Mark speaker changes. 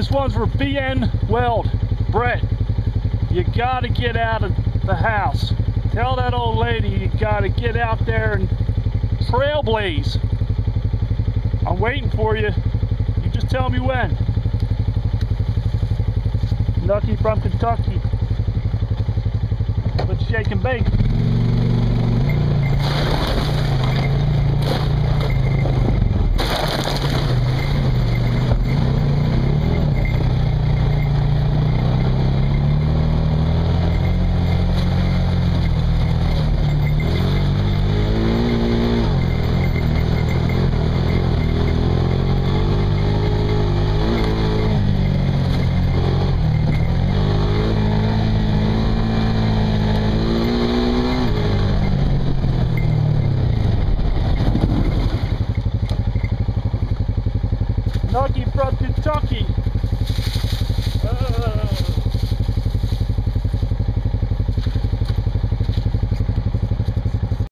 Speaker 1: This one's for BN Weld. Brett, you gotta get out of the house. Tell that old lady you gotta get out there and trailblaze. I'm waiting for you. You just tell me when. Nucky from Kentucky. Let's shake and bake. Nucky from Kentucky.